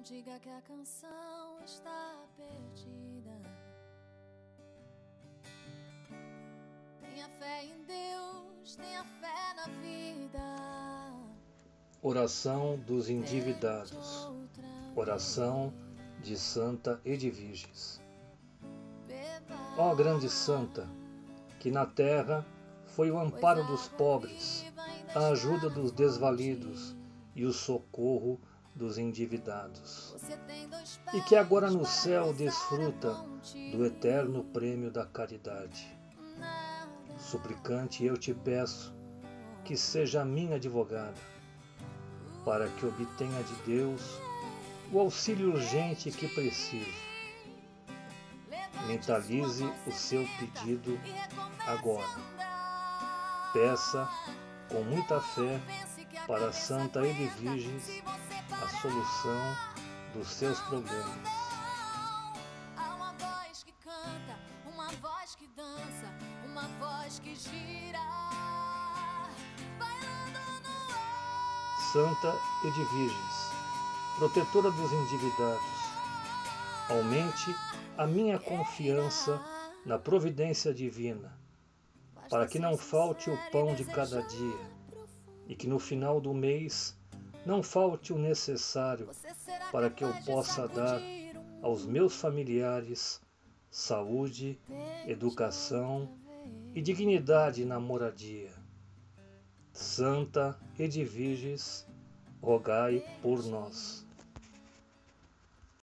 Não diga que a canção está perdida. Tenha fé em Deus, tenha fé na vida. Oração dos endividados. Oração de Santa Edviges. Ó grande Santa, que na terra foi o amparo dos pobres, a ajuda dos desvalidos e o socorro dos endividados. E que agora no céu desfruta do eterno prêmio da caridade. Suplicante, eu te peço que seja minha advogada, para que obtenha de Deus o auxílio urgente que preciso. Mentalize o seu pedido agora. Peça com muita fé para Santa Edviges a solução dos seus problemas. Há uma voz que canta, uma voz que dança, uma voz que gira. Bailando no ar. Santa Edviges, protetora dos endividados, aumente a minha confiança na providência divina, para que não falte o pão de cada dia e que no final do mês não falte o necessário para que eu possa dar aos meus familiares saúde, educação e dignidade na moradia. Santa Edviges, rogai por nós.